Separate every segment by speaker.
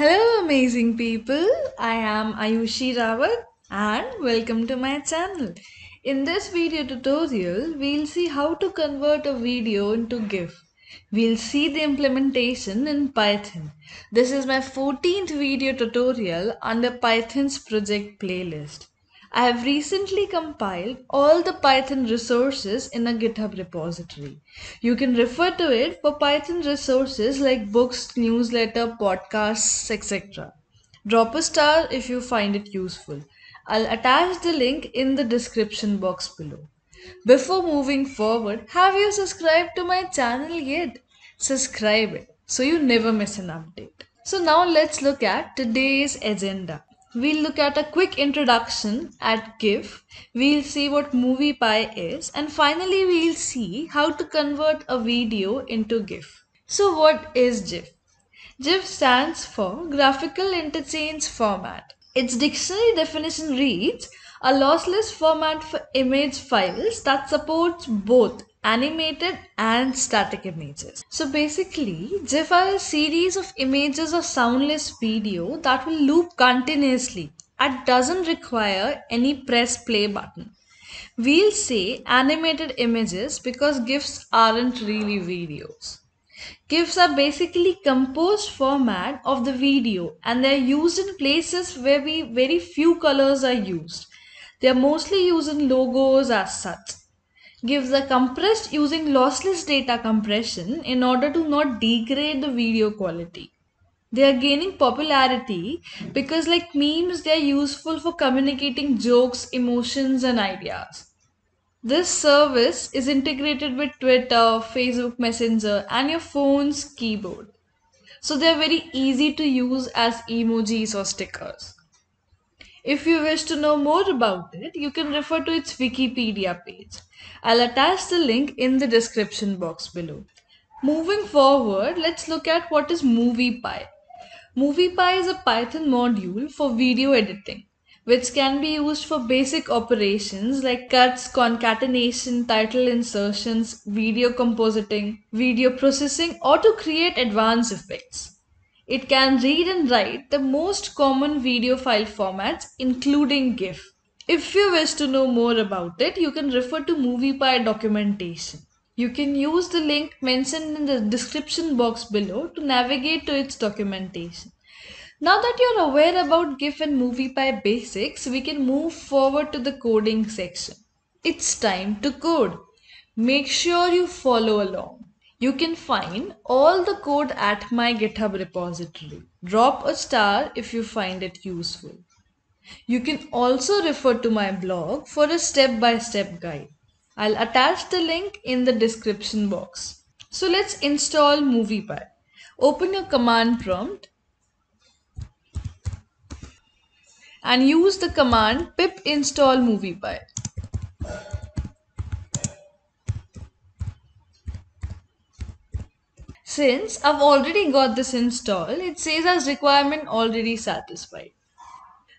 Speaker 1: Hello, amazing people. I am Ayushi Rawat and welcome to my channel. In this video tutorial, we'll see how to convert a video into GIF. We'll see the implementation in Python. This is my 14th video tutorial under Python's project playlist. I have recently compiled all the Python resources in a GitHub repository. You can refer to it for Python resources like books, newsletter, podcasts, etc. Drop a star if you find it useful. I'll attach the link in the description box below. Before moving forward, have you subscribed to my channel yet? Subscribe it so you never miss an update. So now let's look at today's agenda. We'll look at a quick introduction at GIF, we'll see what MoviePy is, and finally we'll see how to convert a video into GIF. So what is GIF? GIF stands for Graphical Interchange Format. Its dictionary definition reads a lossless format for image files that supports both animated and static images. So basically, GIF are a series of images or soundless video that will loop continuously and doesn't require any press play button. We'll say animated images because GIFs aren't really videos. GIFs are basically composed format of the video and they're used in places where we very few colors are used. They are mostly used in logos as such GIFs a compressed using lossless data compression in order to not degrade the video quality. They are gaining popularity because, like memes, they are useful for communicating jokes, emotions, and ideas. This service is integrated with Twitter, Facebook Messenger, and your phone's keyboard. So they are very easy to use as emojis or stickers. If you wish to know more about it, you can refer to its Wikipedia page. I'll attach the link in the description box below. Moving forward, let's look at what is MoviePy. MoviePy is a Python module for video editing, which can be used for basic operations like cuts, concatenation, title insertions, video compositing, video processing, or to create advanced effects. It can read and write the most common video file formats, including GIF. If you wish to know more about it, you can refer to MoviePy documentation. You can use the link mentioned in the description box below to navigate to its documentation. Now that you're aware about GIF and MoviePy basics, we can move forward to the coding section. It's time to code. Make sure you follow along. You can find all the code at my GitHub repository. Drop a star if you find it useful. You can also refer to my blog for a step-by-step -step guide. I'll attach the link in the description box. So let's install MoviePy. Open your command prompt and use the command pip install MoviePy. Since I've already got this installed, it says as requirement already satisfied.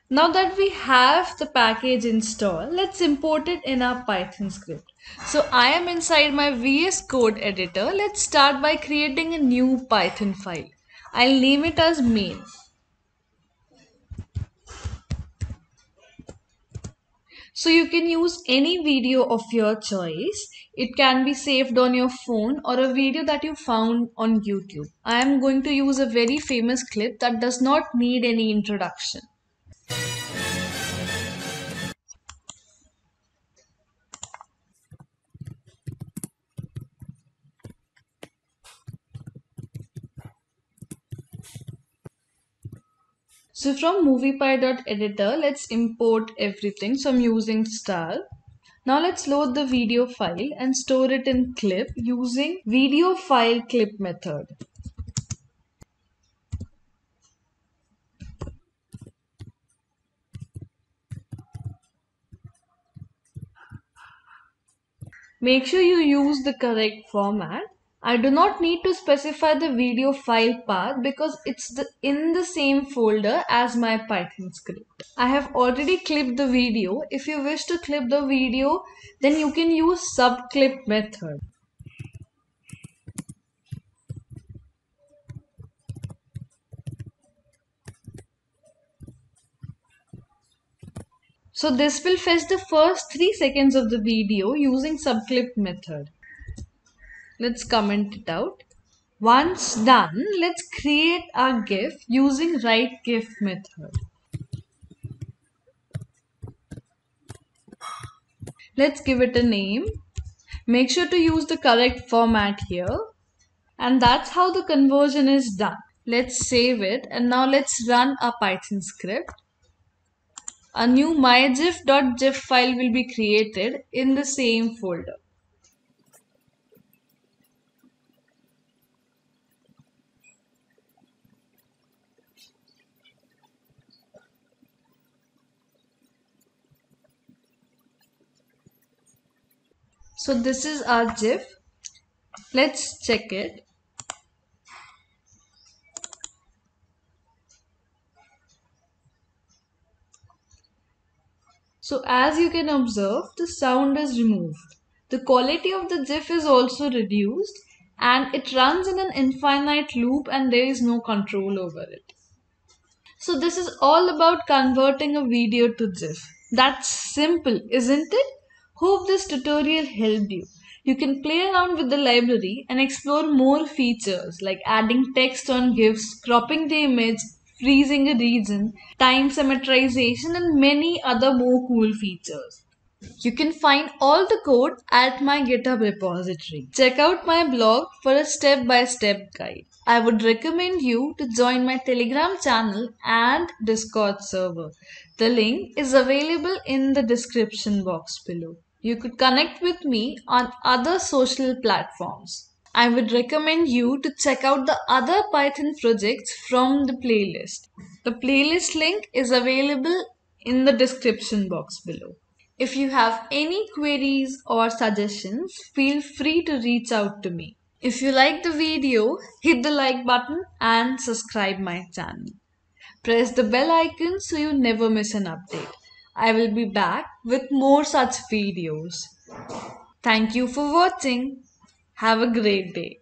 Speaker 1: Now that we have the package installed, let's import it in our Python script. So I am inside my VS Code editor. Let's start by creating a new Python file. I'll name it as main. So you can use any video of your choice. It can be saved on your phone or a video that you found on YouTube. I am going to use a very famous clip that does not need any introduction. So from moviepy.editor, let's import everything. So I'm using star. Now let's load the video file and store it in clip using video file clip method. Make sure you use the correct format I do not need to specify the video file path because it's the, in the same folder as my Python script. I have already clipped the video. If you wish to clip the video, then you can use subclip method. So this will fetch the first 3 seconds of the video using subclip method. Let's comment it out. Once done, let's create our GIF using write GIF method. Let's give it a name. Make sure to use the correct format here. And that's how the conversion is done. Let's save it and now let's run a Python script. A new mygif.gif file will be created in the same folder. So this is our GIF. Let's check it. So as you can observe, the sound is removed. The quality of the GIF is also reduced and it runs in an infinite loop and there is no control over it. So this is all about converting a video to GIF. That's simple, isn't it? Hope this tutorial helped you. You can play around with the library and explore more features like adding text on GIFs, cropping the image, freezing a region, time symmetrization and many other more cool features. You can find all the code at my GitHub repository. Check out my blog for a step-by-step -step guide. I would recommend you to join my Telegram channel and Discord server. The link is available in the description box below. You could connect with me on other social platforms. I would recommend you to check out the other Python projects from the playlist. The playlist link is available in the description box below. If you have any queries or suggestions, feel free to reach out to me. If you like the video, hit the like button and subscribe my channel. Press the bell icon so you never miss an update. I will be back with more such videos. Thank you for watching. Have a great day.